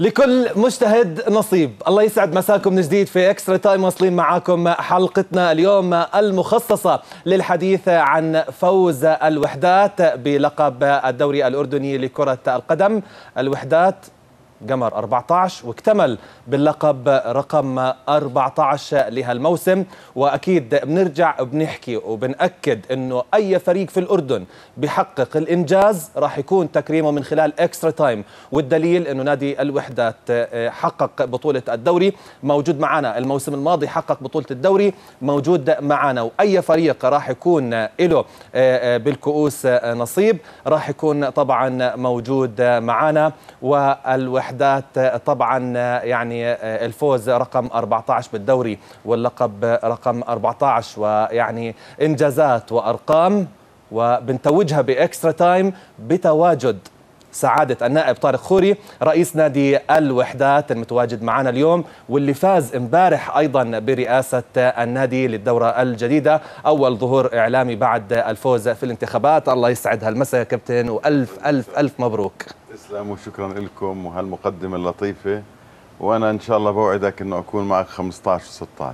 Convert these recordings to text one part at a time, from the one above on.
لكل مجتهد نصيب. الله يسعد مساكم من جديد في Extra Time واصلين معاكم حلقتنا اليوم المخصصة للحديث عن فوز الوحدات بلقب الدوري الأردني لكرة القدم. الوحدات قمر 14 واكتمل باللقب رقم 14 لهالموسم. وأكيد بنرجع بنحكي وبنأكد إنه أي فريق في الأردن بحقق الإنجاز راح يكون تكريمه من خلال Extra Time والدليل إنه نادي الوحدات حقق بطولة الدوري. موجود معنا الموسم الماضي حقق بطولة الدوري. موجود معنا وأي فريق راح يكون له بالكؤوس نصيب. راح يكون طبعا موجود معنا والوحدات طبعا يعني الفوز رقم 14 بالدوري واللقب رقم 14 ويعني إنجازات وأرقام وبنتوجها بإكسترا تايم بتواجد سعادة النائب طارق خوري رئيس نادي الوحدات المتواجد معنا اليوم واللي فاز امبارح أيضا برئاسة النادي للدورة الجديدة أول ظهور إعلامي بعد الفوز في الانتخابات. الله يسعد هالمساء يا كابتن وألف ألف ألف مبروك. تسلم وشكرا لكم وهالمقدمة اللطيفة. وأنا إن شاء الله بوعدك إنه أكون معك 15 و16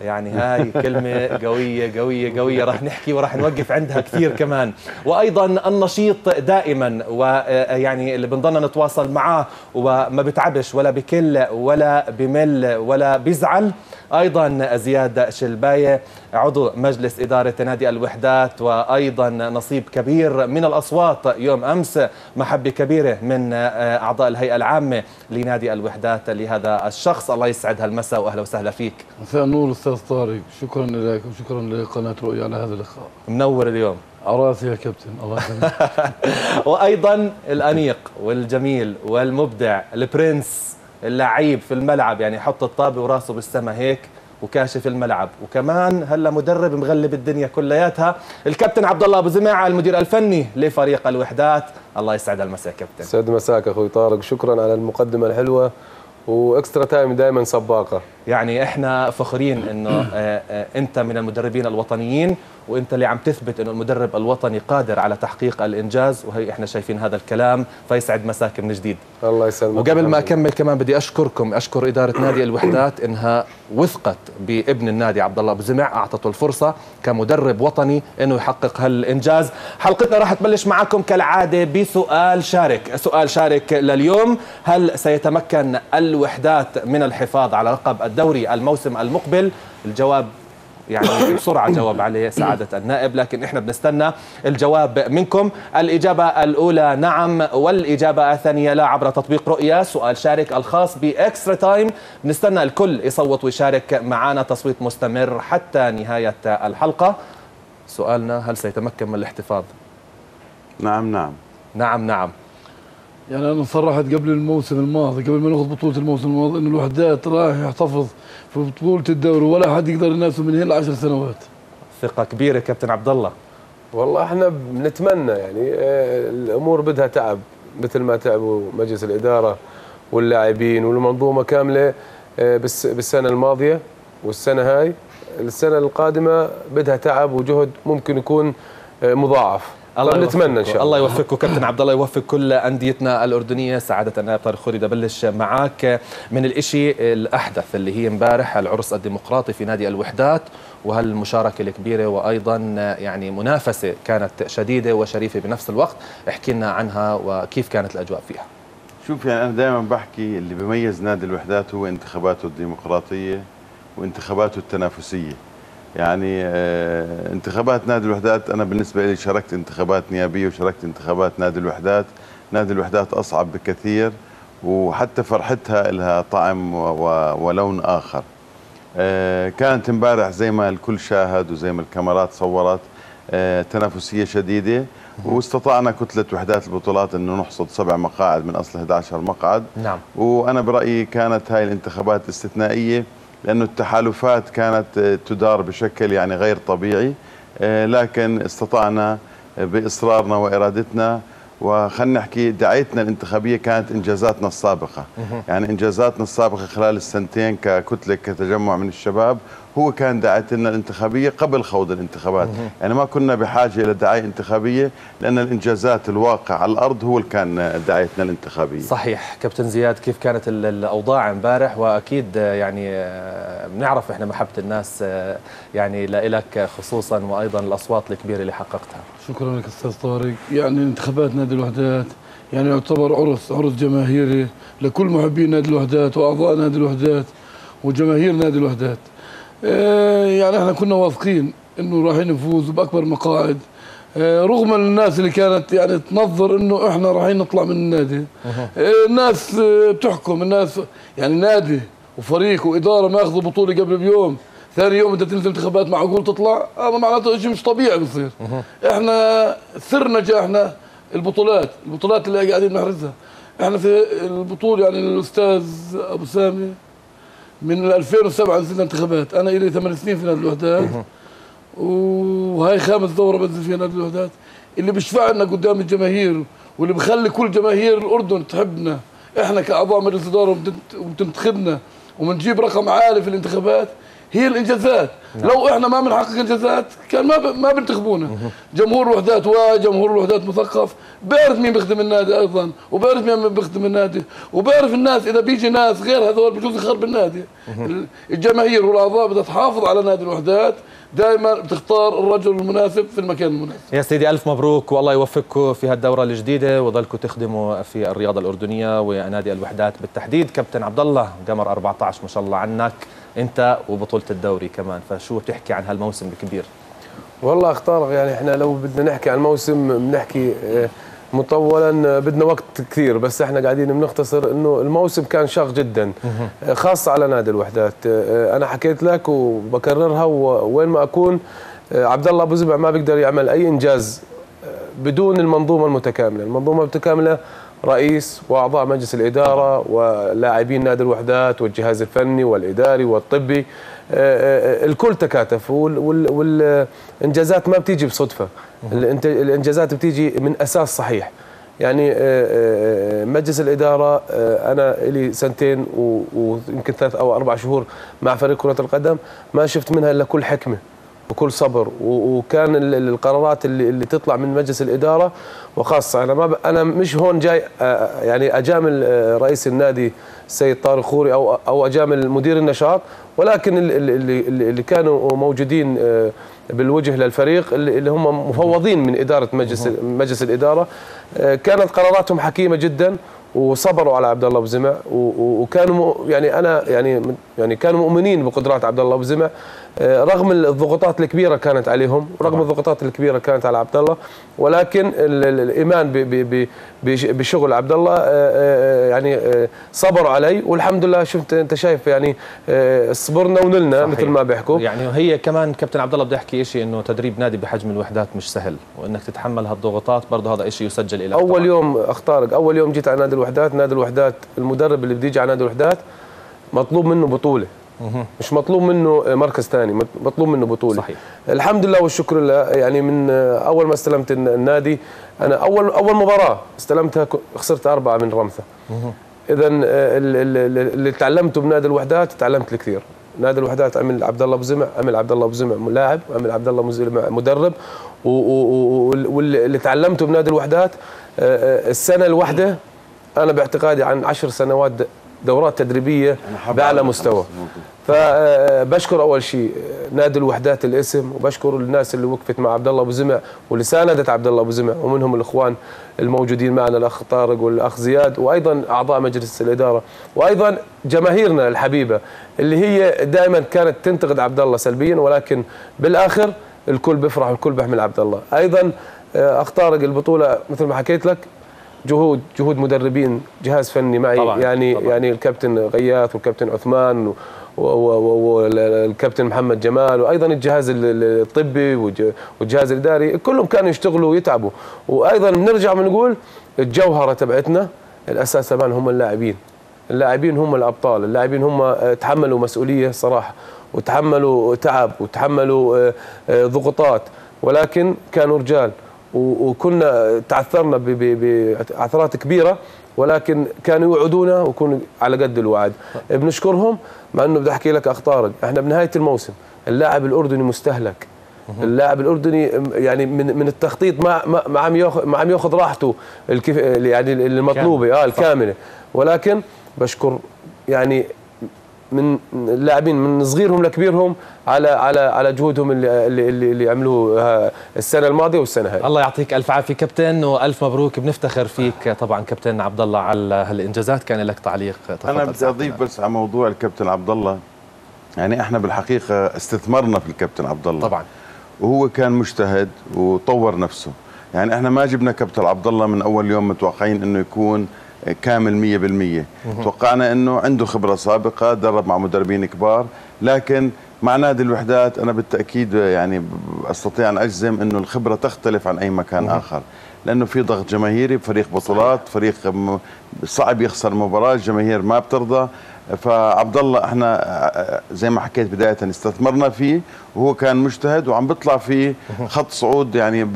يعني هاي كلمة قوية قوية قوية. راح نحكي وراح نوقف عندها كثير كمان. وأيضا النشيط دائما ويعني اللي بنضلنا نتواصل معاه وما بتعبش ولا بكل ولا بمل ولا بيزعل. أيضا زياد شلباية عضو مجلس إدارة نادي الوحدات وأيضا نصيب كبير من الأصوات يوم أمس محبة كبيرة من أعضاء الهيئة العامة لنادي الوحدات لهذا الشخص. الله يسعد هالمساء وأهلا وسهلا فيك. مساء النور أستاذ طارق. شكرا لك وشكرا لقناة رؤيا على هذا اللقاء. منور اليوم. عراسي يا كابتن. الله يخليك وأيضا الأنيق والجميل والمبدع البرنس اللعيب في الملعب يعني حط الطابة وراسه بالسما هيك. وكاشف الملعب. وكمان هلا مدرب مغلب الدنيا كلياتها الكابتن عبد الله أبو زماعه المدير الفني لفريق الوحدات. الله يسعد المساء كابتن. سعد مساك أخوي طارق. شكرا على المقدمة الحلوة. وإكسترا تايم دائما سباقة. يعني إحنا فخورين إنه أنت من المدربين الوطنيين وانت اللي عم تثبت انه المدرب الوطني قادر على تحقيق الإنجاز وهي إحنا شايفين هذا الكلام. فيسعد مساك من جديد الله يسلمك. وقبل ما أكمل كمان بدي أشكركم أشكر إدارة نادي الوحدات إنها وثقت بابن النادي عبد الله أبو زمع أعطته الفرصة كمدرب وطني إنه يحقق هالإنجاز. حلقتنا راح تبلش معكم كالعادة بسؤال شارك. سؤال شارك لليوم. هل سيتمكن الوحدات من الحفاظ على لقب الدوري الموسم المقبل؟ الجواب يعني بسرعة جاوب عليه سعادة النائب لكن إحنا بنستنى الجواب منكم. الإجابة الأولى نعم. والإجابة الثانية لا عبر تطبيق رؤيا. سؤال شارك الخاص بإكسترا تايم. بنستنى الكل يصوت ويشارك معنا تصويت مستمر حتى نهاية الحلقة. سؤالنا هل سيتمكن من الاحتفاظ؟ نعم نعم. نعم نعم. يعني أنا صرحت قبل الموسم الماضي قبل ما ناخذ بطولة الموسم الماضي إنه الوحدات راح يحتفظ في بطولة الدوري ولا حد يقدر ينافسه من هنا لعشر سنوات. ثقة كبيرة كابتن عبد الله. والله إحنا بنتمنى يعني آه، الأمور بدها تعب مثل ما تعبوا مجلس الإدارة واللاعبين والمنظومة كاملة آه، بالس- بالسنة الماضية والسنة هاي. السنة القادمة بدها تعب وجهد ممكن يكون آه، مضاعف نتمنى إن شاء الله. الله يوفقكم. كابتن عبد الله يوفق كل أنديتنا الأردنية. سعادة النائب طارق خوري بدي ابلش معك من الإشي الأحدث اللي هي امبارح العرس الديمقراطي في نادي الوحدات وهالمشاركة الكبيرة وأيضا يعني منافسة كانت شديدة وشريفة بنفس الوقت. احكي لنا عنها وكيف كانت الأجواء فيها. شوف يعني أنا دائما بحكي اللي بيميز نادي الوحدات هو انتخاباته الديمقراطية وانتخاباته التنافسية. يعني آه، انتخابات نادي الوحدات أنا بالنسبة لي شاركت انتخابات نيابية وشاركت انتخابات نادي الوحدات. نادي الوحدات أصعب بكثير وحتى فرحتها لها طعم ولون آخر. آه، كانت امبارح زي ما الكل شاهد وزي ما الكاميرات صورت آه، تنافسية شديدة. واستطعنا كتلة وحدات البطولات إنه نحصد سبع مقاعد من أصل 11 مقعد. نعم. وأنا برأيي كانت هاي الانتخابات استثنائية. لأنه التحالفات كانت آه، تدار بشكل يعني غير طبيعي آه، لكن استطعنا آه، بإصرارنا وإرادتنا. وخلنا نحكي دعايتنا الانتخابية كانت إنجازاتنا السابقة. يعني إنجازاتنا السابقة خلال السنتين ككتلة كتجمع من الشباب هو كان دعايتنا الانتخابية قبل خوض الانتخابات. يعني ما كنا بحاجة إلى دعايه انتخابية لأن الإنجازات الواقع على الأرض هو اللي كان دعايتنا الانتخابية. صحيح. كابتن زياد كيف كانت ال- الأوضاع امبارح؟ وأكيد آه، يعني آه، بنعرف إحنا محبة الناس آه، يعني لك خصوصا وأيضا الأصوات الكبيرة اللي حققتها. شكرا لك أستاذ طارق. يعني انتخابات نادي الوحدات يعني يعتبر عرس عرس جماهيري لكل محبين نادي الوحدات وأعضاء نادي الوحدات وجماهير نادي الوحدات. يعني إحنا كنا واثقين إنه راح نفوز بأكبر مقاعد. آه، رغم الناس اللي كانت يعني تنظر إنه إحنا رايحين نطلع من النادي. آه، الناس آه، بتحكم الناس يعني نادي وفريق وإدارة ما ياخذوا بطولة قبل بيوم. ثاني يوم انت تنزل انتخابات معقول تطلع هذا معناته شيء مش طبيعي بصير. إحنا سر نجاحنا البطولات البطولات اللي قاعدين نحرزها. إحنا في البطولة يعني الأستاذ أبو سامي من 2007 نزلنا انتخابات. أنا لي ثمان سنين في نادي الوحدات. وهاي خامس دورة بنزل فيها نادي الوحدات. اللي بيشفعنا قدام الجماهير واللي بخلي كل جماهير الأردن تحبنا. إحنا كأعضاء مجلس اداره وبتنت- وبتنتخبنا وبنجيب رقم عالي في الانتخابات. هي الانجازات لو إحنا ما بنحقق انجازات كان ما ب... ما بينتخبونا جمهور الوحدات وجمهور الوحدات مثقف. بيعرف مين بيخدم النادي أيضا وبيعرف مين بيخدم النادي وبيعرف الناس إذا بيجي ناس غير هذول بجوز يخرب النادي. الجماهير والأعضاء بدها تحافظ على نادي الوحدات. دائما بتختار الرجل المناسب في المكان المناسب. يا سيدي ألف مبروك والله يوفقكم في هالدورة الجديدة. وظلكم تخدموا في الرياضة الأردنية ونادي الوحدات بالتحديد. كابتن عبد الله قمر 14 ما شاء الله عنك. أنت وبطولة الدوري كمان فشو بتحكي عن هالموسم الكبير؟ والله اختار يعني إحنا لو بدنا نحكي عن الموسم بنحكي آه، مطولا آه، بدنا وقت كثير بس إحنا قاعدين بنختصر انه الموسم كان شاق جدا آه، خاصة على نادي الوحدات. أنا حكيت لك وبكررها ووين ما أكون عبد الله أبو زبع ما بيقدر يعمل أي إنجاز بدون المنظومة المتكاملة. المنظومة المتكاملة رئيس وأعضاء مجلس الإدارة ولاعبين نادي الوحدات والجهاز الفني والإداري والطبي. آه، آه، الكل تكاتف وال- وال- والإنجازات ما بتيجي بصدفة. الإنجازات بتيجي من أساس صحيح. يعني آه، آه، مجلس الإدارة آه، أنا لي سنتين ويمكن ثلاث أو أربع شهور مع فريق كرة القدم ما شفت منها إلا كل حكمة. بكل صبر. وكان ال- ال- القرارات اللي, اللي تطلع من مجلس الإدارة وخاصة أنا ما ب... أنا مش هون جاي يعني أجامل رئيس النادي السيد طارق خوري أو أو أجامل مدير النشاط ولكن ال- ال- اللي, اللي اللي كانوا موجودين بالوجه للفريق اللي هم مفوضين من إدارة مجلس مجلس الإدارة. كانت قراراتهم حكيمة جدا وصبروا على عبد الله أبو زمع وكانوا يعني أنا يعني يعني كانوا مؤمنين بقدرات عبد الله أبو زمع. رغم الضغوطات الكبيرة كانت عليهم ورغم الضغوطات الكبيرة كانت على عبد الله ولكن ال- ال- الإيمان بشغل عبد الله آه، آه، يعني آه، صبروا علي والحمد لله شفت أنت شايف يعني آه، صبرنا ونلنا صحيح. مثل ما بيحكوا يعني هي كمان كابتن عبد الله بدي احكي شيء إنه تدريب نادي بحجم الوحدات مش سهل وإنك تتحمل هالضغوطات برضه هذا شيء يسجل لك أول طبعاً. يوم أختارك أول يوم جيت على نادي الوحدات نادي الوحدات المدرب اللي بده يجي على نادي الوحدات مطلوب منه بطولة مش مطلوب منه مركز ثاني مطلوب منه بطولة. صحيح. الحمد لله والشكر لله. يعني من أول ما استلمت النادي أنا اول أول مباراة استلمتها خسرت أربعة من رمثا اذا اللي تعلمته بنادي الوحدات تعلمت الكثير. نادي الوحدات عمل عبد الله أبو زمع عمل عبد الله أبو زمع لاعب وعمل عبد الله مدرب. واللي تعلمته بنادي الوحدات آه، آه، السنة الواحدة أنا باعتقادي عن عشر سنوات دورات تدريبية بأعلى مستوى. فبشكر أول شيء نادي الوحدات الاسم وبشكر الناس اللي وقفت مع عبد الله أبو زمع واللي ساندت عبد الله أبو زمع ومنهم الإخوان الموجودين معنا الأخ طارق والأخ زياد وأيضا أعضاء مجلس الإدارة وأيضا جماهيرنا الحبيبة اللي هي دائما كانت تنتقد عبد الله سلبيا ولكن بالآخر الكل بيفرح والكل بيحمل عبد الله أيضا أخ طارق البطولة مثل ما حكيت لك جهود جهود مدربين جهاز فني معي طبعاً، يعني طبعاً. يعني الكابتن غياث والكابتن عثمان والكابتن محمد جمال وأيضا الجهاز ال- ال- الطبي والج- والجهاز الإداري كلهم كانوا يشتغلوا ويتعبوا. وأيضا بنرجع بنقول الجوهرة تبعتنا الأساس طبعا هم اللاعبين. اللاعبين هم الأبطال اللاعبين هم آه، تحملوا مسؤولية صراحة وتحملوا تعب وتحملوا آه، آه، ضغوطات ولكن كانوا رجال. وكنا تعثرنا بعثرات كبيرة ولكن كانوا يوعدونا ويكونوا على قد الوعد. بنشكرهم مع إنه بدي أحكي لك اخ طارق إحنا بنهاية الموسم اللاعب الأردني مستهلك. اللاعب الأردني يعني من من التخطيط ما ما ما عم ياخذ ما عم ياخذ راحته الكيف يعني المطلوبة آه الكاملة. ولكن بشكر يعني من اللاعبين من صغيرهم لكبيرهم على على على جهودهم اللي اللي, اللي, اللي عملوه آه، السنة الماضية والسنة هاي. الله يعطيك ألف عافية كابتن وألف مبروك. بنفتخر فيك طبعا كابتن عبد الله على هالإنجازات. كان لك تعليق تفضل أنا بدي. أضيف بس على موضوع الكابتن عبد الله يعني إحنا بالحقيقة استثمرنا في الكابتن عبد الله طبعا. وهو كان مجتهد وطور نفسه. يعني إحنا ما جبنا كابتن عبد الله من أول يوم متوقعين إنه يكون كامل 100% توقعنا إنه عنده خبرة سابقة درب مع مدربين كبار لكن مع نادي الوحدات أنا بالتأكيد يعني أستطيع أن أجزم إنه الخبرة تختلف عن أي مكان آخر. لأنه في ضغط جماهيري فريق بطولات فريق صعب يخسر مباراة الجماهير ما بترضى. فعبد الله إحنا زي ما حكيت بداية استثمرنا فيه وهو كان مجتهد وعم بيطلع في خط صعود يعني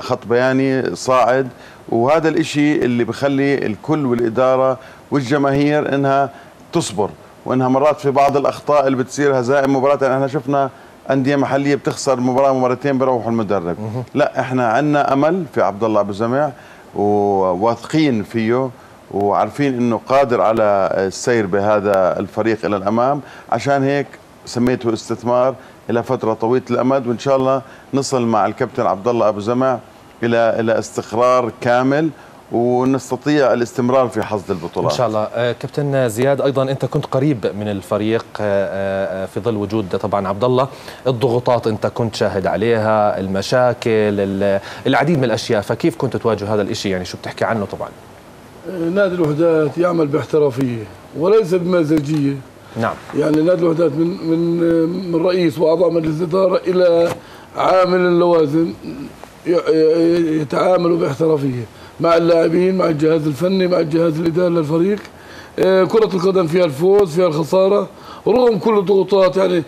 خط بياني صاعد. وهذا الإشي اللي بخلي الكل والإدارة والجماهير إنها تصبر وإنها مرات في بعض الأخطاء اللي بتصير هزائم مباراة يعني إحنا شفنا أندية محلية بتخسر مباراة مرتين بيروحوا المدرب. لا إحنا عندنا أمل في عبد الله أبو زمع وواثقين فيه وعارفين إنه قادر على السير بهذا الفريق إلى الأمام. عشان هيك سميته استثمار إلى فترة طويلة الأمد وإن شاء الله نصل مع الكابتن عبد الله أبو زمع إلى إلى استقرار كامل ونستطيع الاستمرار في حصد البطولات. إن شاء الله. آه، كابتن زياد أيضا أنت كنت قريب من الفريق آه، آه، في ظل وجود طبعا عبد الله الضغوطات أنت كنت شاهد عليها المشاكل ال- العديد من الأشياء. فكيف كنت تواجه هذا الشيء يعني شو بتحكي عنه طبعا؟ نادي الوحدات يعمل باحترافية وليس بمزاجية. نعم. يعني نادي الوحدات من من من رئيس وأعضاء مجلس الإدارة إلى عامل اللوازم. يتعاملوا باحترافية مع اللاعبين مع الجهاز الفني مع الجهاز الاداري للفريق. آه، كرة القدم فيها الفوز فيها الخسارة رغم كل الضغوطات يعني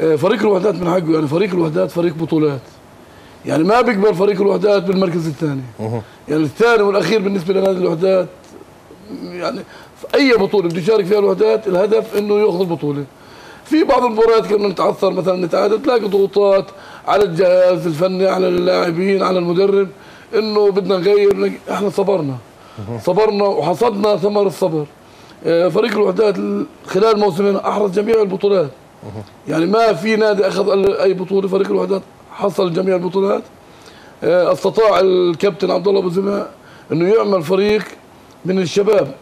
آه، فريق الوحدات من حقه يعني فريق الوحدات فريق بطولات. يعني ما بيقبل فريق الوحدات بالمركز الثاني. يعني الثاني والأخير بالنسبة لنادي الوحدات يعني في أي بطولة بده يشارك فيها الوحدات الهدف إنه يأخذ البطوله في بعض المباريات كنا نتعثر مثلا نتعادل تلاقي ضغوطات على الجهاز الفني على اللاعبين على المدرب إنه بدنا نغير إحنا صبرنا. صبرنا وحصدنا ثمر الصبر. آه، فريق الوحدات خلال موسمين أحرز جميع البطولات. يعني ما في نادي أخذ أي بطولة فريق الوحدات حصل جميع البطولات. آه، استطاع الكابتن عبد الله أبو زمع إنه يعمل فريق من الشباب.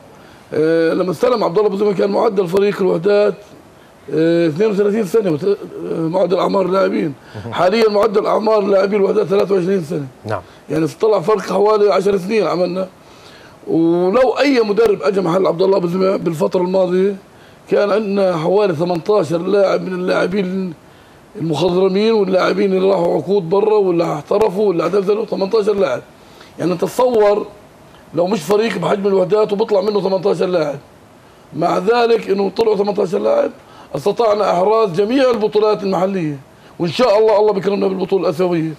آه، لما استلم عبد الله أبو زمع كان معدل فريق الوحدات 32 سنة معدل أعمار اللاعبين. حاليا معدل أعمار اللاعبين الوحدات 23 سنة. نعم. يعني طلع فرق حوالي 10 سنين عملنا. ولو أي مدرب اجى محل عبد الله بالفترة الماضية كان عندنا حوالي 18 لاعب من اللاعبين المخضرمين واللاعبين اللي راحوا عقود برا ولا احترفوا ولا اعتزلوا 18 لاعب. يعني تصور لو مش فريق بحجم الوحدات وبيطلع منه 18 لاعب. مع ذلك إنه طلعوا 18 لاعب أستطعنا إحراز جميع البطولات المحلية. وإن شاء الله الله بكرمنا بالبطولة الأسيوية.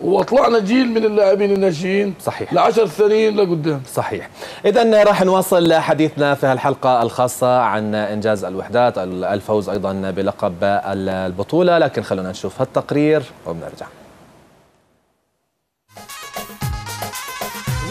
وطلعنا جيل من اللاعبين الناشئين صحيح. لعشر سنين لقدام. صحيح. اذا راح نواصل حديثنا في هالحلقه الخاصة عن إنجاز الوحدات الفوز أيضا بلقب البطولة. لكن خلونا نشوف هالتقرير وبنرجع.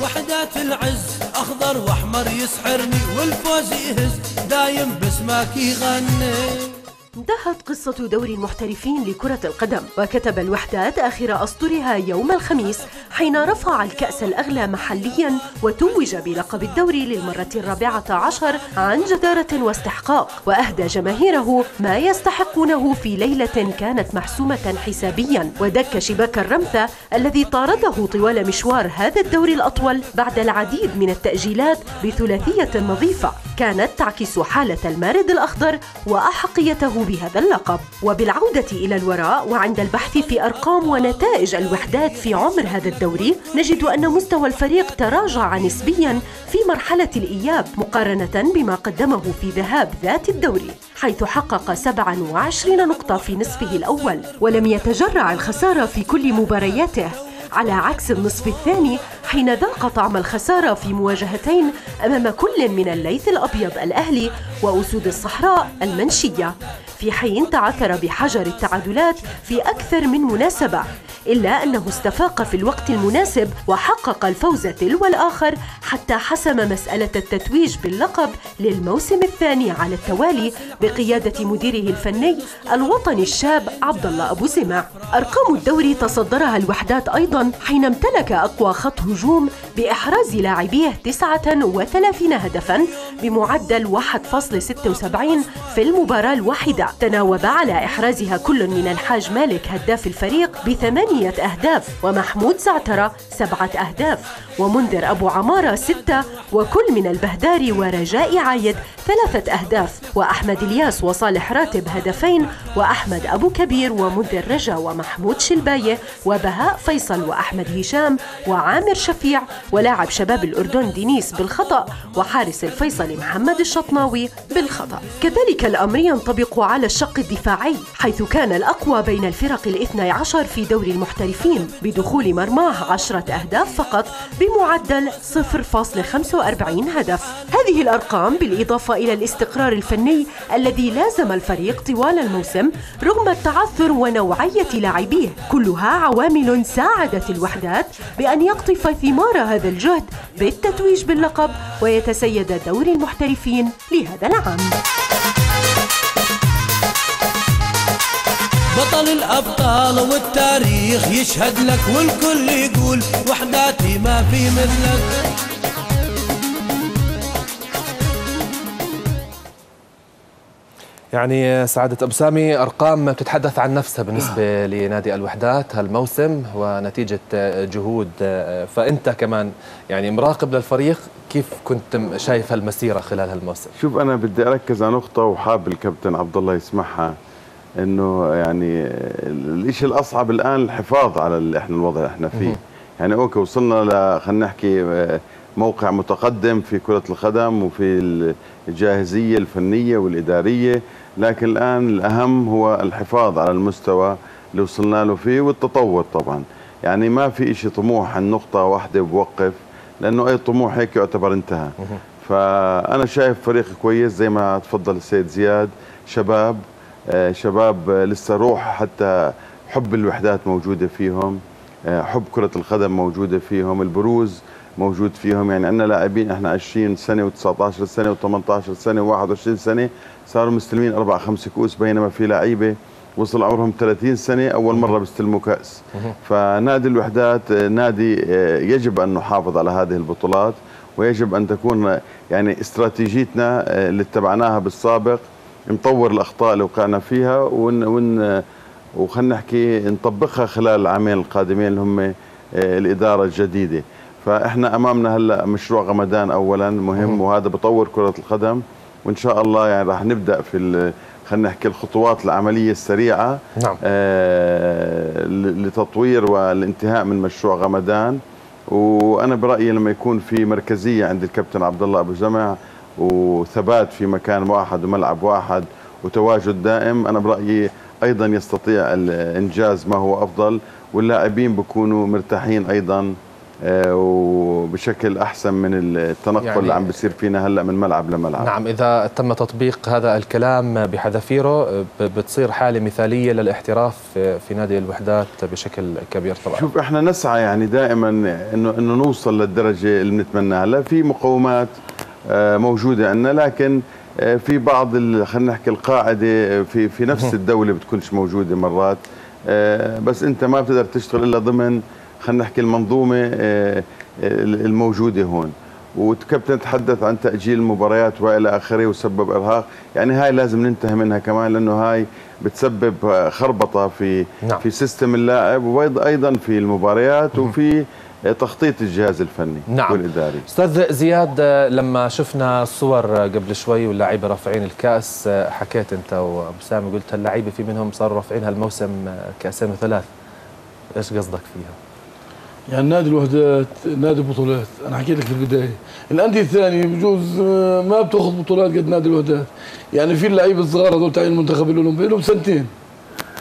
وحدات العز أخضر وأحمر يسحرني والفوز يهز دايم باسمك يغني. انتهت قصة دوري المحترفين لكرة القدم وكتب الوحدات آخر أسطرها يوم الخميس حين رفع الكأس الأغلى محليا وتوج بلقب الدوري للمرة الرابعة عشر عن جدارة واستحقاق. وأهدى جماهيره ما يستحقونه في ليلة كانت محسومة حسابيا. ودك شباك الرمثة الذي طارده طوال مشوار هذا الدوري الأطول بعد العديد من التأجيلات بثلاثية نظيفة. كانت تعكس حالة المارد الأخضر وأحقيته بهذا اللقب. وبالعودة إلى الوراء وعند البحث في أرقام ونتائج الوحدات في عمر هذا الدوري نجد أن مستوى الفريق تراجع نسبيا في مرحلة الإياب مقارنة بما قدمه في ذهاب ذات الدوري حيث حقق 27 نقطة في نصفه الأول. ولم يتجرع الخسارة في كل مبارياته. على عكس النصف الثاني حين ذاق طعم الخسارة في مواجهتين أمام كل من الليث الأبيض الأهلي وأسود الصحراء المنشية. في حين تعثر بحجر التعادلات في أكثر من مناسبة إلا أنه استفاق في الوقت المناسب وحقق الفوز تلو الآخر حتى حسم مسألة التتويج باللقب للموسم الثاني على التوالي بقيادة مديره الفني الوطني الشاب عبد الله أبو زمع أرقام الدوري تصدرها الوحدات أيضا حين امتلك أقوى خط هجوم بإحراز لاعبيه 39 هدفا بمعدل 1.76 في المباراة الواحدة. تناوب على إحرازها كل من الحاج مالك هداف الفريق بثمانية أهداف ومحمود زعترة سبعة أهداف ومنذر أبو عمارة ستة وكل من البهداري ورجاء عايد ثلاثة أهداف. وأحمد الياس وصالح راتب هدفين وأحمد أبو كبير ومنذر رجا ومحمود شلباية وبهاء فيصل وأحمد هشام وعامر شفيع ولاعب شباب الأردن دينيس بالخطأ وحارس الفيصلي محمد الشطناوي بالخطأ. كذلك الأمر ينطبق على الشق الدفاعي حيث كان الأقوى بين الفرق الاثنى عشر في دوري المحترفين بدخول مرماه عشرة أهداف فقط بمعدل 0.45 هدف. هذه الأرقام بالإضافة إلى الاستقرار الفني الذي لازم الفريق طوال الموسم رغم التعثر ونوعية لاعبيه. كلها عوامل ساعدت الوحدات بأن يقطف ثمار هذا الجهد بالتتويج باللقب ويتسيد دوري المحترفين لهذا العام. بطل الأبطال والتاريخ يشهد لك والكل يقول وحداتي ما في مثلك يعني سعادة أبو سامي أرقام تتحدث عن نفسها بالنسبة لنادي الوحدات. هالموسم ونتيجة جهود فأنت كمان يعني مراقب للفريق كيف كنت شايف هالمسيرة خلال هالموسم؟ شوف أنا بدي أركز على نقطة وحاب الكابتن عبد الله يسمعها إنه يعني الشيء الأصعب الآن الحفاظ على اللي إحنا الوضع اللي إحنا فيه. يعني أوكي وصلنا ل خلينا نحكي موقع متقدم في كرة القدم وفي الجاهزية الفنية والإدارية. لكن الآن الأهم هو الحفاظ على المستوى اللي وصلنا له فيه والتطور طبعا. يعني ما في شيء طموح عن نقطة واحدة بوقف لأنه أي طموح هيك يعتبر انتهى. فأنا شايف فريق كويس زي ما تفضل السيد زياد. شباب آه، شباب لسه روح حتى حب الوحدات موجودة فيهم آه، حب كرة القدم موجودة فيهم. البروز موجود فيهم يعني عندنا لاعبين إحنا 20 سنة و19 سنة و18 سنة و21 سنة. صاروا مستلمين أربع خمس كؤوس بينما في لعيبة وصل عمرهم 30 سنة أول مرة بيستلموا كأس. فنادي الوحدات آه، نادي آه، يجب أن نحافظ على هذه البطولات ويجب أن تكون آه، يعني استراتيجيتنا آه، اللي اتبعناها بالسابق نطور الأخطاء اللي وقعنا فيها ون ون وخلينا نحكي نطبقها خلال العامين القادمين اللي هم آه، الإدارة الجديدة. فإحنا أمامنا هلأ مشروع غمدان اولا مهم وهذا بطور كرة القدم وإن شاء الله يعني راح نبدأ في خلينا نحكي الخطوات العملية السريعة نعم. آه لتطوير والانتهاء من مشروع غمدان وأنا برأيي لما يكون في مركزية عند الكابتن عبد الله أبو جمع وثبات في مكان واحد وملعب واحد وتواجد دائم أنا برأيي أيضا يستطيع الانجاز ما هو أفضل واللاعبين بيكونوا مرتاحين أيضا. وبشكل أحسن من التنقل يعني- اللي عم بيصير فينا هلأ من ملعب لملعب. نعم إذا تم تطبيق هذا الكلام بحذافيره ب- بتصير حالة مثالية للاحتراف في نادي الوحدات بشكل كبير طبعا. شوف إحنا نسعى يعني دائما انه إنه نوصل للدرجة اللي بنتمناها هلأ في مقومات آه، موجودة عندنا لكن آه، في بعض خلينا نحكي القاعدة في في نفس الدولة بتكونش موجودة مرات. آه، بس أنت ما بتقدر تشتغل إلا ضمن خلينا نحكي المنظومة آه، الموجودة هون والكابتن تحدث عن تأجيل المباريات وإلى آخره وسبب إرهاق يعني هاي لازم ننتهي منها كمان لأنه هاي بتسبب آه، خربطة في نعم. في سيستم اللاعب وأيضا في المباريات وفي تخطيط الجهاز الفني نعم. والإداري أستاذ زياد آه، لما شفنا آه، قبل شوي واللعيبه رافعين الكأس آه، حكيت أنت وأبو سامي قلت اللعيبه في منهم صاروا رافعين هالموسم آه، كأسين وثلاث إيش قصدك فيها؟ يعني نادي الوحدات نادي بطولات. أنا حكيت لك في البداية. الأندية الثانية بجوز آه، ما بتأخذ بطولات قد نادي الوحدات يعني في اللعيبة الصغار هذول تاع المنتخب اللي لهم سنتين.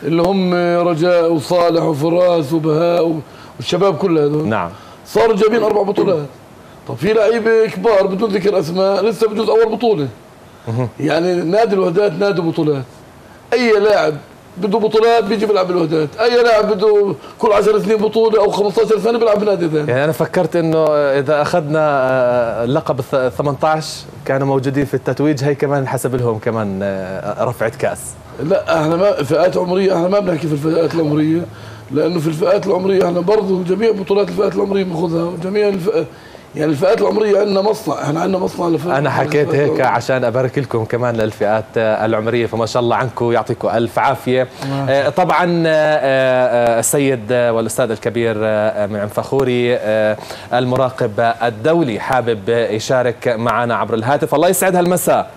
اللي هم رجاء وصالح وفراس وبهاء والشباب كلها هذول. نعم. صاروا جايبين أربع بطولات. طب في لعيبة كبار بدون ذكر أسماء لسه بجوز أول بطولة. يعني نادي الوحدات نادي بطولات. أي لاعب بده بطولات بيجي بيلعب بالوحدات أي لاعب بده كل 10 سنين بطولة أو 15 سنة بيلعب بنادي ثاني. يعني أنا فكرت إنه إذا أخذنا آه، لقب الث- 18 كانوا موجودين في التتويج هي كمان حسب لهم كمان آه، رفعة كأس. لا إحنا ما فئات عمريه إحنا ما بنحكي في الفئات العمرية لأنه في الفئات العمرية إحنا برضه جميع بطولات الفئات العمرية بناخذها وجميع الف... يعني الفئات العمرية عندنا مصنع إحنا عندنا مصنع لفئات أنا حكيت هيك عشان أبارك لكم كمان للفئات العمرية فما شاء الله عنكم يعطيكم ألف عافية. آه، طبعا آه، آه، السيد والأستاذ الكبير منعم فخوري آه، المراقب الدولي حابب يشارك معنا عبر الهاتف. الله يسعد هالمساء.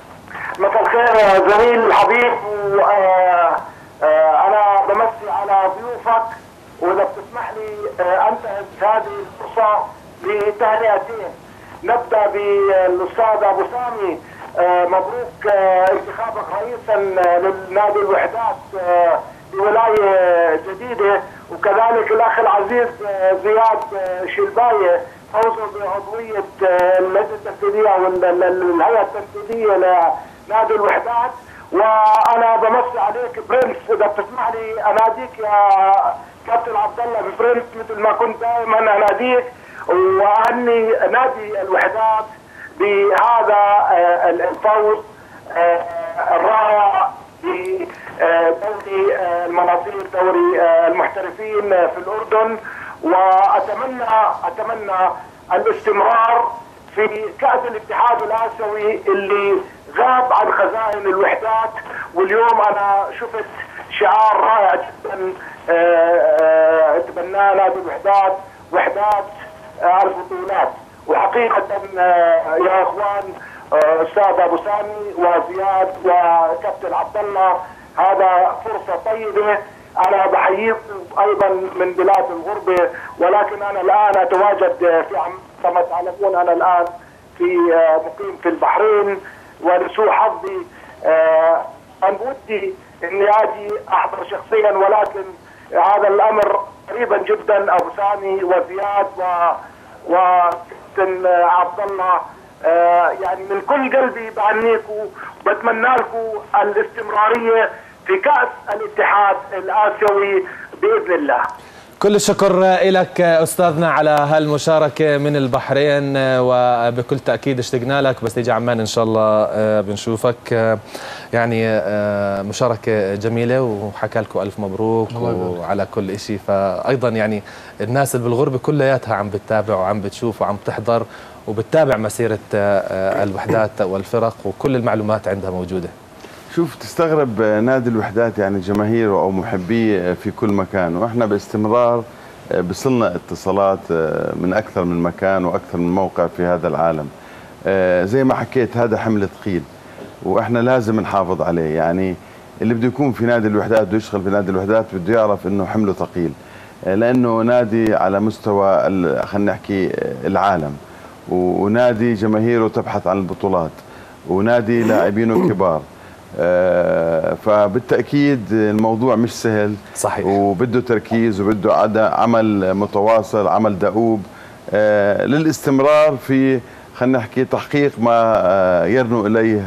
مساء الخير زميل الحبيب و- آه، أنا بمسي على ضيوفك وإذا بتسمح لي أنتهز هذه الفرصة لتهنئتين نبدأ بالأستاذ أبو سامي. آه، مبروك آه، انتخابك رئيسا آه، للنادي الوحدات بولاية جديدة. وكذلك الأخ العزيز زياد شلباية فوزه بعضوية اللجنه التنفيذية والهيئه التنفيذية لنادي الوحدات. وأنا بمسي عليك برنس إذا بتسمح لي أناديك يا كابتن عبد الله برنس مثل ما كنت دائما أناديك. واهني نادي الوحدات بهذا آه، الفوز آه، الرائع في آه، دوري المناصير دوري المحترفين في الأردن. وأتمنى أتمنى الاستمرار في كأس الاتحاد الآسيوي اللي غاب عن خزائن الوحدات. واليوم أنا شفت شعار رائع جدا تبناه نادي الوحدات وحدات البطولات وحقيقة آه، يا إخوان آه، أستاذ أبو سامي وزياد وكابتن عبد الله هذا فرصة طيبة. أنا بحييكم أيضا من بلاد الغربة ولكن أنا الآن أتواجد في كما تعلمون أنا الآن في آه، مقيم في البحرين. ولسوء حظي أنا ودي إني آجي أحضر شخصيا ولكن هذا الأمر قريبا جدا. أبو سامي وزياد و وكابتن عبد الله آه، يعني من كل قلبي بعنيكم وبتمنى لكم الاستمرارية في كأس الاتحاد الآسيوي بإذن الله. كل الشكر لك أستاذنا على هالمشاركة من البحرين وبكل تأكيد اشتقنا لك بس تيجي عمان إن شاء الله آه، بنشوفك. آه، يعني آه، مشاركة جميلة وحكى لكم ألف مبروك وعلى كل شيء فايضا يعني الناس اللي بالغربة كلياتها عم بتتابع وعم بتشوف وعم تحضر وبتتابع مسيرة الوحدات والفرق وكل المعلومات عندها موجودة. شوف تستغرب نادي الوحدات يعني جماهيره أو محبيه في كل مكان وإحنا باستمرار بصلنا اتصالات من أكثر من مكان وأكثر من موقع في هذا العالم. زي ما حكيت هذا حمل ثقيل وإحنا لازم نحافظ عليه. يعني اللي بده يكون في نادي الوحدات بده يشتغل في نادي الوحدات بده يعرف إنه حمله ثقيل لأنه نادي على مستوى خلينا نحكي العالم. ونادي جماهيره تبحث عن البطولات ونادي لاعبينه كبار. فبالتأكيد الموضوع مش سهل. صحيح. وبده تركيز وبده عمل متواصل عمل دؤوب. آه، للاستمرار في خلينا نحكي تحقيق ما آه، يرنو إليه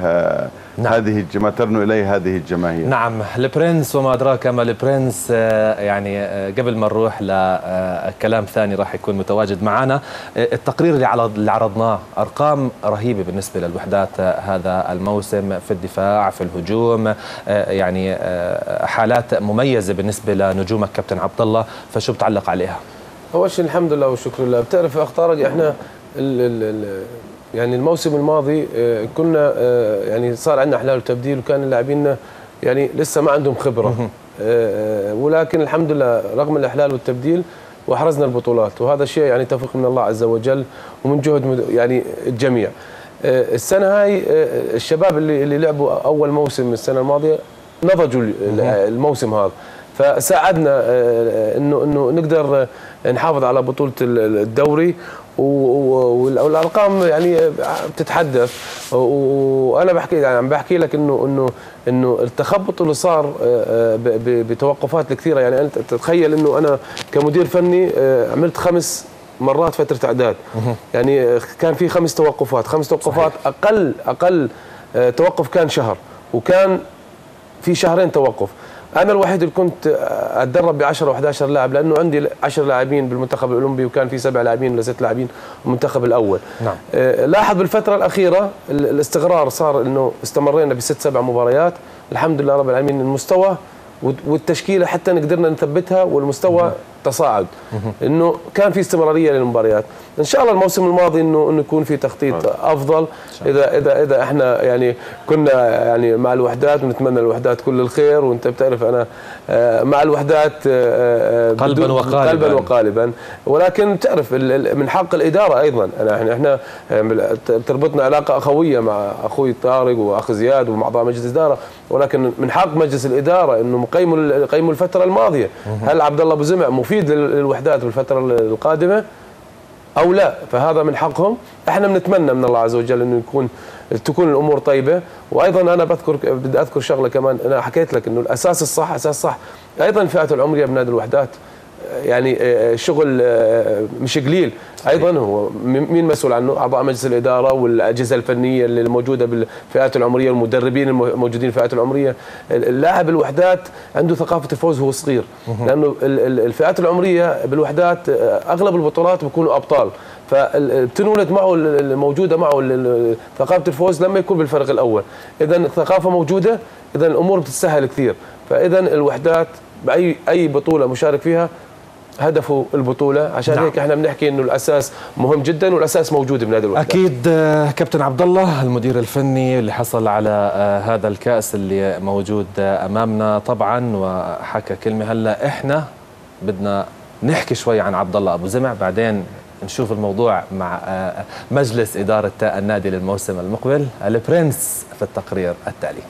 نعم. هذه ما ترنو اليه هذه الجماهير. نعم البرنس وما أدراك ما البرنس يعني قبل ما نروح لكلام ثاني راح يكون متواجد معنا التقرير اللي اللي عرضناه أرقام رهيبة بالنسبة للوحدات هذا الموسم في الدفاع في الهجوم يعني حالات مميزة بالنسبة لنجومك كابتن عبد الله. فشو بتعلق عليها؟ أول شيء الحمد لله والشكر لله بتعرف أخ طارق إحنا ال ال يعني الموسم الماضي كنا يعني صار عندنا أحلال وتبديل وكان لاعبينا يعني لسه ما عندهم خبرة. ولكن الحمد لله رغم الأحلال والتبديل واحرزنا البطولات. وهذا شيء يعني توفيق من الله عز وجل ومن جهد يعني الجميع. السنة هاي الشباب اللي اللي لعبوا أول موسم السنة الماضية نضجوا الموسم هذا. فساعدنا إنه إنه نقدر نحافظ على بطولة الدوري. والأرقام يعني بتتحدث. وأنا بحكي يعني عم بحكي لك انه انه إنه التخبط اللي صار بتوقفات كثيرة. يعني أنت تتخيل إنه أنا كمدير فني عملت خمس مرات فترة إعداد. يعني كان في خمس توقفات. خمس توقفات صحيح. أقل أقل توقف كان شهر. وكان في شهرين توقف. أنا الوحيد اللي كنت أتدرب ب 10 و11 لاعب لأنه عندي 10 لاعبين بالمنتخب الأولمبي وكان في سبع لاعبين ولا ست لاعبين بالمنتخب الأول. نعم. لاحظ بالفترة الأخيرة الاستقرار صار إنه استمرينا بست سبع مباريات. الحمد لله رب العالمين المستوى والتشكيلة حتى قدرنا نثبتها والمستوى تصاعد إنه كان في استمرارية للمباريات. إن شاء الله الموسم الماضي إنه إنه يكون في تخطيط أفضل. إذا إذا إذا إحنا يعني كنا يعني مع الوحدات ونتمنى الوحدات كل الخير. وأنت بتعرف أنا مع الوحدات قلبا وقالبا. قلبا وقالبا. ولكن تعرف من حق الإدارة أيضا. أنا إحنا تربطنا علاقة أخوية مع أخوي طارق وأخ زياد ومع اعضاء مجلس الإدارة. ولكن من حق مجلس الإدارة إنه يقيموا يقيموا الفترة الماضية. هل عبد الله أبو زمع مفيد؟ للوحدات في الفترة القادمة أو لا. فهذا من حقهم. إحنا بنتمنى من الله عز وجل إنه يكون تكون الأمور طيبة. وأيضا أنا بذكر بدي أذكر شغلة كمان. أنا حكيت لك إنه الأساس الصح أساس صح أيضا الفئات العمريه بنادي الوحدات. يعني شغل مش قليل. أيضا هو مين مسؤول عنه؟ أعضاء مجلس الإدارة والأجهزة الفنية اللي الموجوده بالفئات العمرية والمدربين الموجودين في الفئات العمرية. اللاعب الوحدات عنده ثقافة الفوز وهو صغير. لأنه الفئات العمرية بالوحدات أغلب البطولات بيكونوا أبطال. فبتنولد معه الموجودة معه ثقافة الفوز لما يكون بالفريق الأول. اذا الثقافه موجودة اذا الأمور بتتسهل كثير. فاذا الوحدات بأي أي بطولة مشارك فيها هدفه البطولة. عشان نعم. هيك إحنا بنحكي إنه الأساس مهم جدا والأساس موجود بنادي الوحدات أكيد كابتن عبد الله المدير الفني اللي حصل على هذا الكأس اللي موجود أمامنا طبعا. وحكى كلمة هلأ إحنا بدنا نحكي شوي عن عبد الله أبو زمع. بعدين نشوف الموضوع مع مجلس إدارة النادي للموسم المقبل. البرنس في التقرير التالي.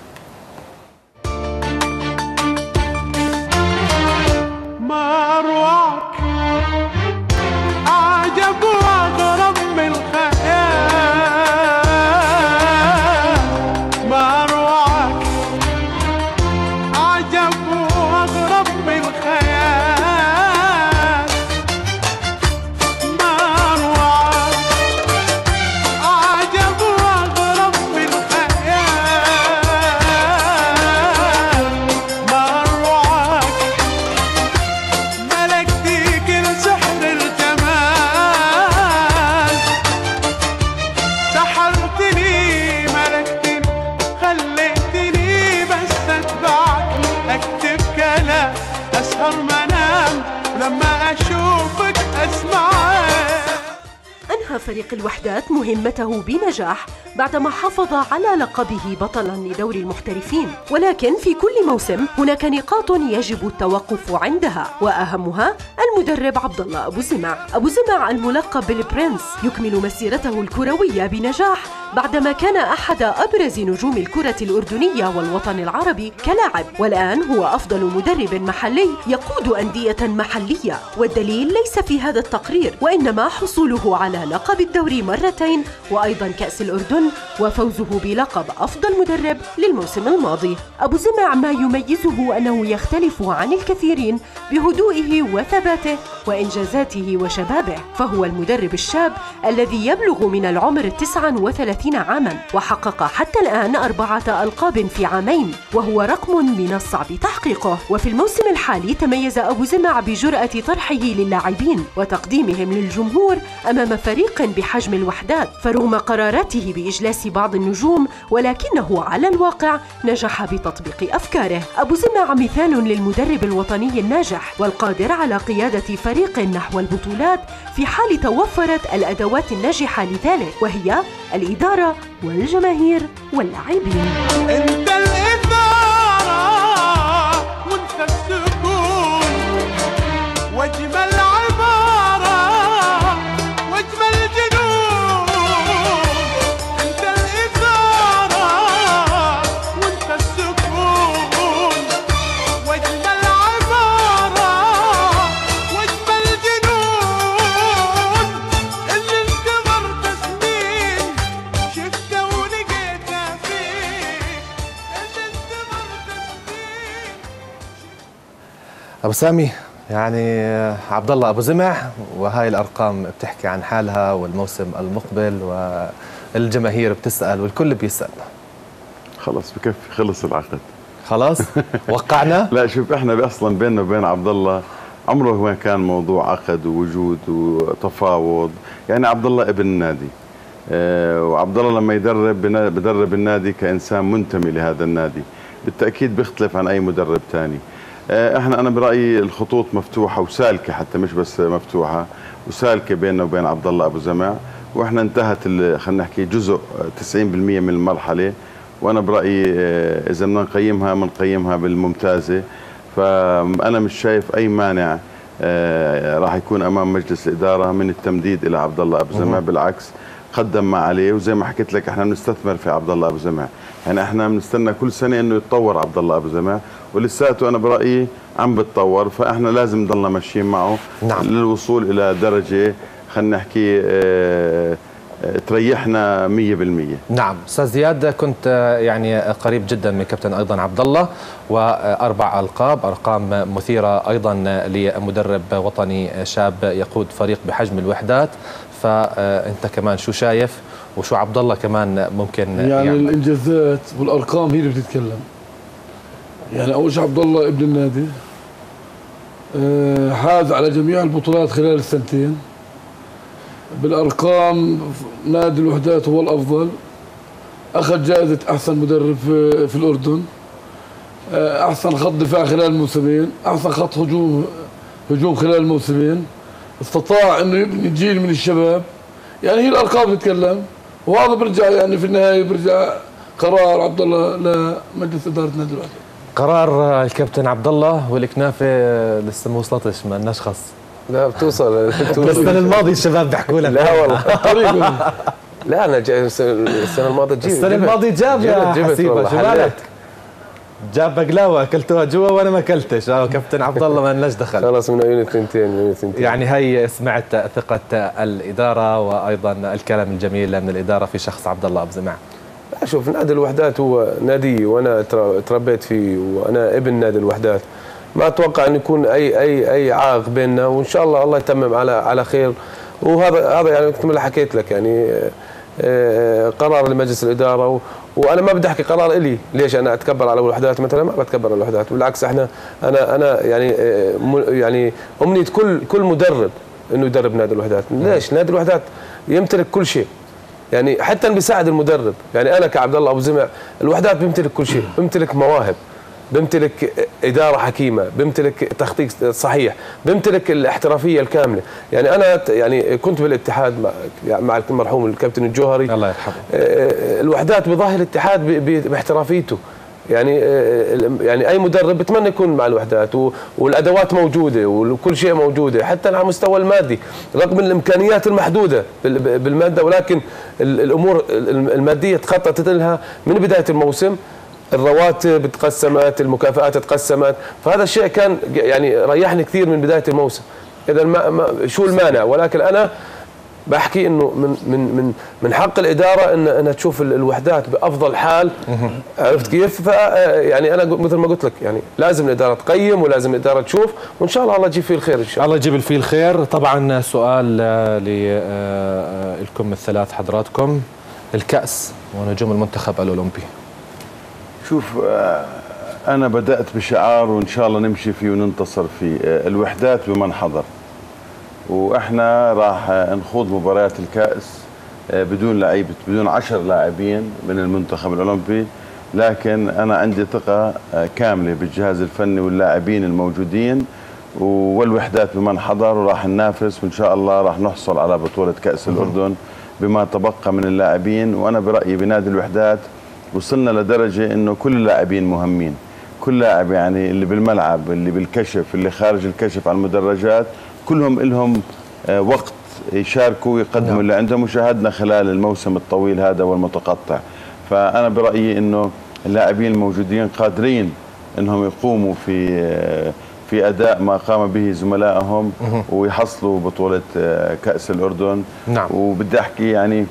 مهمته بنجاح بعدما حافظ على لقبه بطلا لدوري المحترفين. ولكن في كل موسم هناك نقاط يجب التوقف عندها وأهمها المدرب عبد الله أبو زمع. أبو زمع الملقب بالبرنس يكمل مسيرته الكروية بنجاح بعدما كان أحد أبرز نجوم الكرة الأردنية والوطن العربي كلاعب والآن هو أفضل مدرب محلي يقود أندية محلية. والدليل ليس في هذا التقرير وإنما حصوله على لقب الدوري مرتين وأيضا كأس الأردن وفوزه بلقب أفضل مدرب للموسم الماضي. أبو زمع ما يميزه أنه يختلف عن الكثيرين بهدوئه وثباته وإنجازاته وشبابه فهو المدرب الشاب الذي يبلغ من العمر 39 عاما وحقق حتى الآن أربعة ألقاب في عامين وهو رقم من الصعب تحقيقه. وفي الموسم الحالي تميز أبو زمع بجرأة طرحه للاعبين وتقديمهم للجمهور أمام فريق بحجم الوحدات. فرغم قراراته بإجلاس بعض النجوم ولكنه على الواقع نجح بتطبيق أفكاره. أبو زمع مثال للمدرب الوطني الناجح والقادر على قيادة فريق نحو البطولات في حال توفرت الأدوات الناجحة لذلك وهي الإدارة والجماهير واللاعبين. أبو سامي يعني عبد الله أبو زمع وهاي الأرقام بتحكي عن حالها والموسم المقبل والجماهير بتسأل والكل بيسأل. خلص بكفي خلص العقد. خلاص؟ وقعنا؟ لا شوف إحنا أصلا بيننا وبين عبد الله عمره ما كان موضوع عقد ووجود وتفاوض. يعني عبد الله ابن النادي آه، وعبد الله لما يدرب بدرب النادي كإنسان منتمي لهذا النادي. بالتأكيد بيختلف عن أي مدرب ثاني إحنا أنا برأيي الخطوط مفتوحة وسالكة حتى مش بس مفتوحة وسالكة بيننا وبين عبد الله أبو زمع وإحنا انتهت خلينا نحكي جزء 90% من المرحلة وأنا برأيي آه، إذا بدنا نقيمها بنقيمها بالممتازة. فأنا مش شايف أي مانع آه، راح يكون أمام مجلس الإدارة من التمديد إلى عبد الله أبو زمع. بالعكس قدم ما عليه وزي ما حكيت لك إحنا بنستثمر في عبد الله أبو زمع. يعني إحنا بنستنى كل سنة انه يتطور عبد الله ابو زمع ولساته أنا برأيي عم بتطور فاحنا لازم نضلنا ماشيين معه نعم. للوصول إلى درجة خلينا نحكي آه، تريحنا 100% نعم أستاذ زياد كنت آه، يعني قريب جدا من كابتن أيضا عبد الله وأربع ألقاب أرقام مثيرة أيضا لمدرب وطني شاب يقود فريق بحجم الوحدات. فانت كمان شو شايف؟ وشو عبد الله كمان ممكن يعني يعمل؟ الإنجازات والأرقام هي اللي بتتكلم. يعني أول شيء عبد الله ابن النادي آه، حاز على جميع البطولات خلال السنتين. بالأرقام نادي الوحدات هو الأفضل. أخذ جائزة أحسن مدرب في, الأردن. آه، أحسن خط دفاع خلال الموسمين. أحسن خط هجوم هجوم خلال الموسمين. استطاع إنه يبني جيل من الشباب. يعني هي الأرقام تتكلم. وهذا برجع يعني في النهاية برجع قرار عبد الله لمجلس إدارة نادي الوحده قرار الكابتن عبد الله والكنافه لسه ما وصلتش ما لناش خص لا بتوصل السنة الماضية الشباب بيحكوا لك لا والله. لا أنا السنة السنة الماضية جيب السنة. الماضية جاب يا حسيبة شو. مالك؟ جاب بقلاوة أكلتوها جوا وأنا ما أكلتش. آه كابتن عبد الله ما لناش دخل. خلاص من عيون الثنتين من عيون الثنتين يعني هي سمعت ثقة الإدارة وأيضا الكلام الجميل من الإدارة في شخص عبد الله أبو زمع شوف نادي الوحدات هو نادي وأنا تر- تربيت فيه وأنا ابن نادي الوحدات. ما أتوقع أن يكون اي اي أي عائق بيننا وإن شاء الله الله يتمم على على خير. وهذا هذا يعني مثل ما حكيت لك يعني آه، آه، قرار لمجلس الإدارة وأنا ما بدي أحكي قرار إلي. ليش أنا أتكبر على الوحدات مثلا ما بتكبر على الوحدات بالعكس إحنا أنا أنا يعني آه، يعني أمنية كل كل مدرب إنه يدرب نادي الوحدات. ليش؟ نادي الوحدات يمتلك كل شيء. يعني حتى بيساعد المدرب يعني أنا كعبد الله أبو زمع الوحدات بيمتلك كل شيء بيمتلك مواهب. بيمتلك إدارة حكيمة بيمتلك تخطيط صحيح بيمتلك الاحترافية الكاملة. يعني أنا يعني كنت بالاتحاد مع مع المرحوم الكابتن الجوهري. الله يرحمه. آه، الوحدات بظاهر الاتحاد باحترافيته. يعني آه، يعني أي مدرب بتمنى يكون مع الوحدات والأدوات موجودة وكل شيء موجودة حتى على المستوى المادي رغم الإمكانيات المحدودة بال- بالمادة ولكن ال- الأمور المادية تخططت لها من بداية الموسم. الرواتب تقسمت المكافآت تقسمت. فهذا الشيء كان يعني ريحني كثير من بداية الموسم. إذا ما ما شو المانع؟ ولكن أنا بحكي إنه من من من من حق الإدارة إن انها تشوف ال- الوحدات بأفضل حال. عرفت كيف؟ ف يعني أنا مثل ما قلت لك يعني لازم الإدارة تقيم ولازم الإدارة تشوف. وإن شاء الله الله يجيب فيه الخير إن شاء الله. الله يجيب الفيل خير طبعا سؤال آه، لكم الثلاث حضراتكم. الكأس ونجوم المنتخب الأولمبي. شوف آه، أنا بدأت بشعار وإن شاء الله نمشي فيه وننتصر فيه. آه، الوحدات بمن حضر. وإحنا راح آه، نخوض مباريات الكأس بدون لعيبة بدون عشر لاعبين من المنتخب الأولمبي. لكن أنا عندي ثقة كاملة بالجهاز الفني واللاعبين الموجودين. والوحدات بمن حضر وراح ننافس وإن شاء الله راح نحصل على بطولة كأس الأردن بما تبقى من اللاعبين. وأنا برأيي بنادي الوحدات وصلنا لدرجة إنه كل اللاعبين مهمين كل لاعب يعني اللي بالملعب اللي بالكشف اللي خارج الكشف على المدرجات كلهم لهم آه، وقت يشاركوا ويقدموا نعم. اللي عندهم وشاهدنا خلال الموسم الطويل هذا والمتقطع فأنا برأيي إنه اللاعبين الموجودين قادرين إنهم يقوموا في آه، في أداء ما قام به زملائهم ويحصلوا بطولة آه، كأس الأردن نعم. وبدي أحكي يعني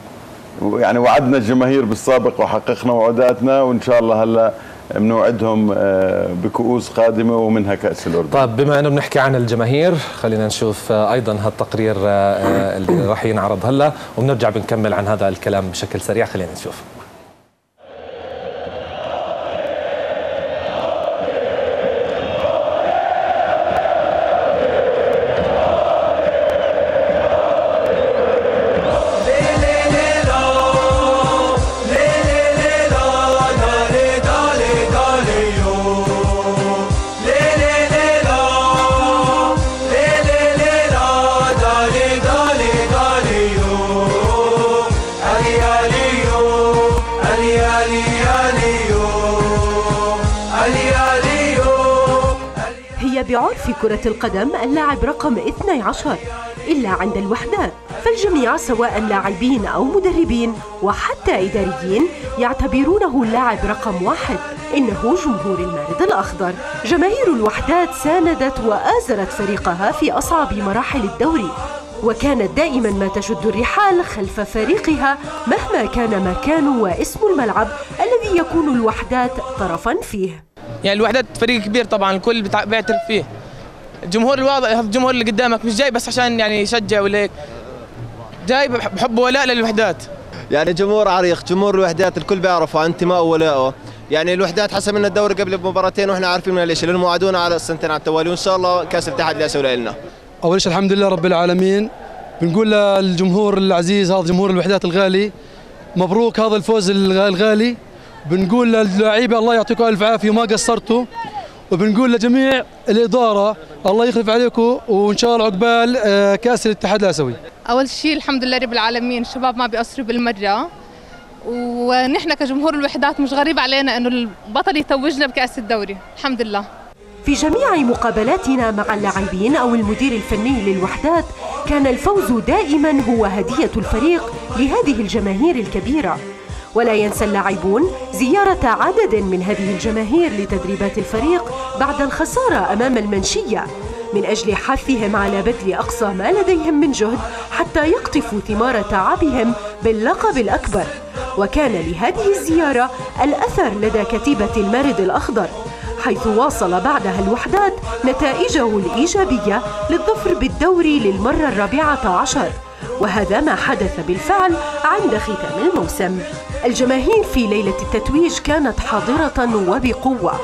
يعني وعدنا الجماهير بالسابق وحققنا وعداتنا وإن شاء الله هلا بنوعدهم آه، بكؤوس قادمة ومنها كأس الأردن. طيب بما أنه بنحكي عن الجماهير خلينا نشوف آه، أيضا هالتقرير آه، اللي راح ينعرض هلا وبنرجع بنكمل عن هذا الكلام بشكل سريع خلينا نشوف. بعرف كرة القدم اللاعب رقم 12 إلا عند الوحدات فالجميع سواء لاعبين أو مدربين وحتى إداريين يعتبرونه اللاعب رقم واحد. إنه جمهور المارد الأخضر. جماهير الوحدات ساندت وآزرت فريقها في أصعب مراحل الدوري. وكانت دائما ما تشد الرحال خلف فريقها مهما كان مكان واسم الملعب الذي يكون الوحدات طرفا فيه. يعني الوحدات فريق كبير طبعا الكل بيعترف فيه. الجمهور الواضح هذا الجمهور اللي قدامك مش جاي بس عشان يعني يشجع ولا هيك جاي بح- بحب ولاء للوحدات. يعني جمهور عريق جمهور الوحدات الكل بيعرفه عن انتمائه وولائه يعني الوحدات حسب لنا الدوري قبل بمباراتين وإحنا عارفين من ليش لأنه وعدونا على السنتين على التوالي وإن شاء الله كأس الاتحاد اللي أسوي لنا. أول شيء الحمد لله رب العالمين. بنقول للجمهور العزيز هذا جمهور الوحدات الغالي. مبروك هذا الفوز الغ- الغالي. بنقول للاعيبه الله يعطيكم ألف عافية وما قصرتوا. وبنقول لجميع الإدارة الله يخلف عليكم وإن شاء الله عقبال آه، كأس الاتحاد الآسيوي. أول شيء الحمد لله رب العالمين الشباب ما بيقصروا بالمرة. ونحن كجمهور الوحدات مش غريب علينا إنه البطل يتوجنا بكأس الدوري. الحمد لله. في جميع مقابلاتنا مع اللاعبين أو المدير الفني للوحدات كان الفوز دائما هو هدية الفريق لهذه الجماهير الكبيرة. ولا ينسى اللاعبون زيارة عدد من هذه الجماهير لتدريبات الفريق بعد الخسارة أمام المنشية. من أجل حثهم على بذل أقصى ما لديهم من جهد حتى يقطفوا ثمار تعبهم باللقب الأكبر. وكان لهذه الزيارة الأثر لدى كتيبة المارد الأخضر حيث واصل بعدها الوحدات نتائجه الإيجابية للظفر بالدوري للمرة الرابعة عشر. وهذا ما حدث بالفعل عند ختام الموسم. الجماهير في ليلة التتويج كانت حاضرة وبقوة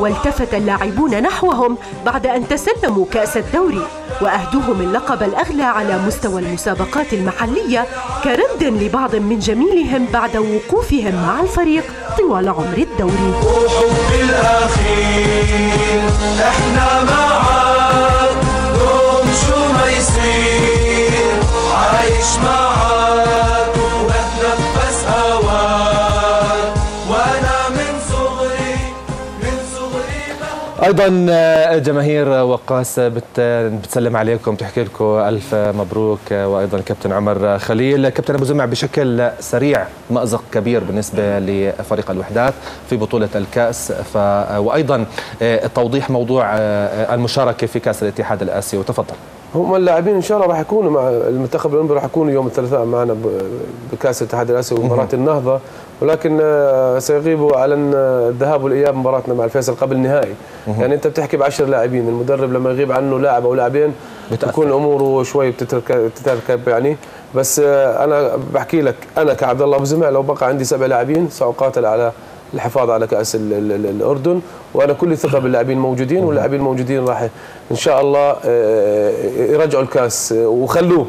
والتفت اللاعبون نحوهم بعد أن تسلموا كأس الدوري وأهدوهم اللقب الأغلى على مستوى المسابقات المحلية كرد لبعض من جميلهم بعد وقوفهم مع الفريق طوال عمر الدوري. وحب الأخير إحنا معاك. أيضا آه، جماهير وقاص بت بتسلم عليكم تحكي لكم ألف مبروك آه، وأيضا كابتن عمر خليل. كابتن أبو زمع بشكل سريع مأزق كبير بالنسبة لفريق الوحدات في بطولة الكأس. ف وأيضا آه، توضيح موضوع آه، المشاركة في كأس الاتحاد الآسيوي. تفضل. هم اللاعبين إن شاء الله راح يكونوا مع المنتخب الأولمبي راح يكونوا يوم الثلاثاء معنا بكأس الاتحاد الآسيوي ومباراه النهضة. ولكن آه، سيغيبوا على الذهاب والإياب مباراتنا مع الفيصل قبل النهائي. يعني أنت بتحكي ب 10 لاعبين المدرب لما يغيب عنه لاعب أو لاعبين بتكون أموره شوي بتترك- بتتركب يعني. بس آه، أنا بحكي لك أنا كعبد الله أبو زمع لو بقى عندي سبع لاعبين سأقاتل على الحفاظ على كأس ال ال ال الأردن. وأنا كل ثقة باللاعبين موجودين واللاعبين موجودين راح إن شاء الله آه، يرجعوا الكاس آه، وخلوه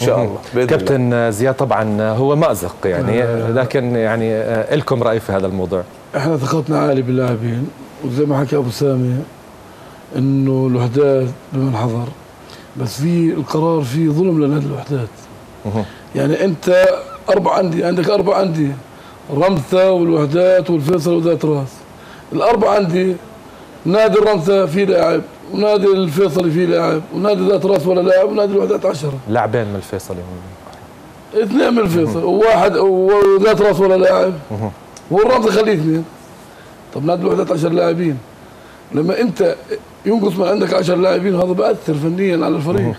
إن شاء الله بإذن الله. كابتن زياد طبعا هو مأزق يعني لكن يعني آه، لكم رأي في هذا الموضوع. إحنا ثقتنا عالي باللاعبين وزي ما حكى أبو سامي إنه الوحدات بمن حضر بس في القرار في ظلم لنادي الوحدات. يعني أنت أربع عندي عندك أربع عندي رمثة والوحدات والفيصل وذات رأس. الاربع عندي نادي الرمثة فيه لاعب ونادي الفيصلي فيه لاعب ونادي ذات رأس ولا لاعب ونادي الوحدات عشرة. لاعبين من الفيصلي. اثنين من الفيصل وواحد وذات رأس ولا لاعب. والرمثة خليه اثنين. طب نادي الوحدات 10 لاعبين. لما انت ينقص من عندك 10 لاعبين هذا بأثر فنيا على الفريق.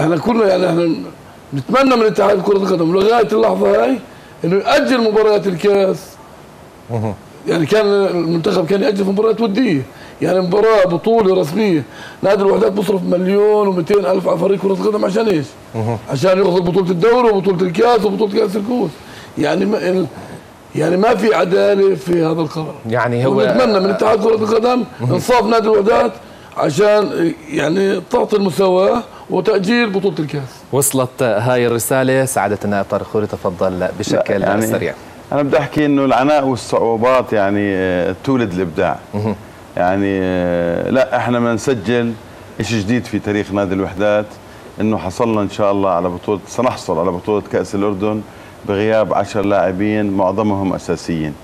إحنا كلنا يعني إحنا نتمنى من اتحاد كرة القدم لغاية اللحظة هاي إنه يأجل مباريات الكاس. يعني كان المنتخب كان يأجل في مباريات ودية. يعني مباراة بطولة رسمية. نادي الوحدات بيصرف مليون و200 ألف على فريق كرة القدم عشان إيش؟ عشان ياخذ بطولة الدوري وبطولة الكاس وبطولة كاس الكؤوس. يعني ما ال- يعني ما في عدالة في هذا القرار. يعني هو ونتمنى من اتحاد كرة القدم انصاف نادي الوحدات عشان يعني تعطي المساواة وتأجيل بطولة الكاس. وصلت هاي الرسالة. سعادة النائب طارق خوري تفضل بشكل يعني سريع. أنا بدي أحكي إنه العناء والصعوبات يعني آه، تولد الإبداع. يعني آه، لا إحنا بدنا نسجل شيء جديد في تاريخ نادي الوحدات إنه حصلنا إن شاء الله على بطولة سنحصل على بطولة كأس الأردن بغياب 10 لاعبين معظمهم أساسيين.